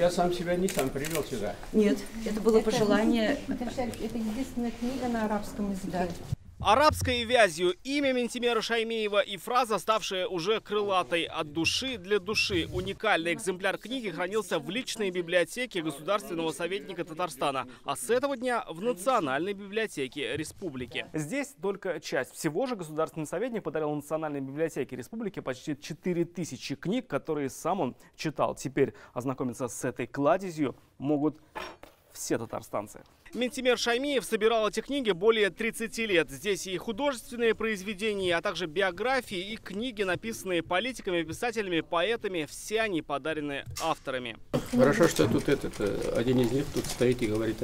Я сам себя не сам привел сюда. Нет, это было пожелание. Это, это единственная книга на арабском языке. Арабской вязью имя Ментимера Шаймеева и фраза, ставшая уже крылатой «от души для души». Уникальный экземпляр книги хранился в личной библиотеке государственного советника Татарстана, а с этого дня в Национальной библиотеке республики. Здесь только часть. Всего же государственный советник подарил Национальной библиотеке республики почти 4000 книг, которые сам он читал. Теперь ознакомиться с этой кладезью могут все татарстанцы. Ментимер Шаймиев собирал эти книги более 30 лет. Здесь и художественные произведения, а также биографии и книги, написанные политиками, писателями, поэтами. Все они подарены авторами. Хорошо, что тут этот, э, один из них тут стоит и говорит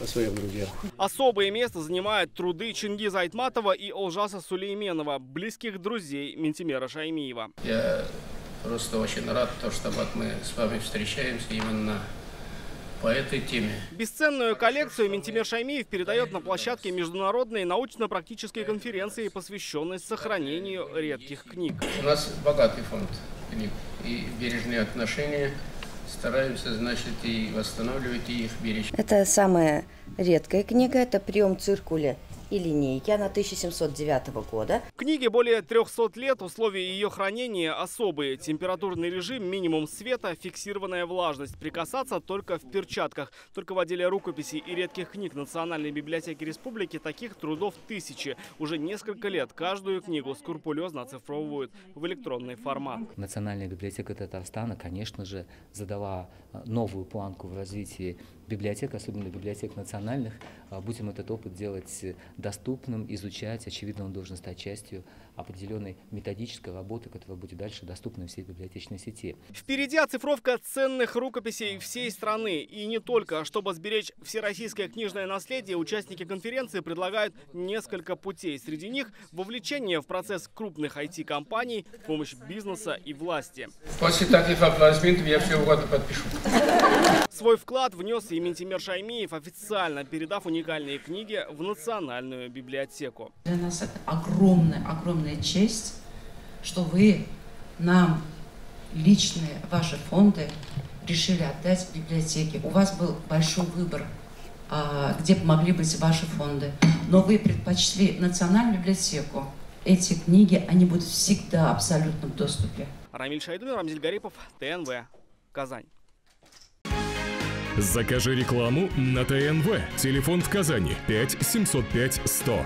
о, своем друзья. Особое место занимают труды Чингиза Айтматова и Олжаса Сулейменова, близких друзей Ментимера Шаймиева. Я просто очень рад, то, что вот мы с вами встречаемся именно по этой теме. Бесценную коллекцию Ментимер Шаймиев передает на площадке международной научно-практической конференции, посвященной сохранению редких книг. У нас богатый фонд книг и бережные отношения. Стараемся, значит, и восстанавливать, и их беречь. Это самая редкая книга, это прием циркуля и линейки, она 1709 года. Книге более 300 лет, условия ее хранения особые. Температурный режим, минимум света, фиксированная влажность. Прикасаться только в перчатках. Только в отделе рукописей и редких книг Национальной библиотеки республики таких трудов тысячи. Уже несколько лет каждую книгу скрупулезно оцифровывают в электронный формат. Национальная библиотека Татарстана, конечно же, задала а, новую планку в развитии библиотек, особенно библиотек национальных. А, Будем этот опыт делать э, доступным, изучать. Очевидно, он должен стать частью определенной методической работы, которая будет дальше доступна всей библиотечной сети. Впереди оцифровка ценных рукописей всей страны. И не только. Чтобы сберечь всероссийское книжное наследие, участники конференции предлагают несколько путей. Среди них вовлечение в процесс крупных IT-компаний, помощь бизнеса и власти. После таких аплодисментов я все угодно подпишу. Свой вклад внес и Ментимер Шаймиев, официально передав уникальные книги в Национальную библиотеку. Для нас это огромная, огромная честь, что вы нам личные ваши фонды решили отдать библиотеке. У вас был большой выбор, а, где могли быть ваши фонды, но вы предпочли национальную библиотеку. Эти книги, они будут всегда абсолютно в доступе. Рамиль Шайдун, Рамзиль Гарипов, ТНВ, Казань. Закажи рекламу на ТНВ. Телефон в Казани 5 705 100.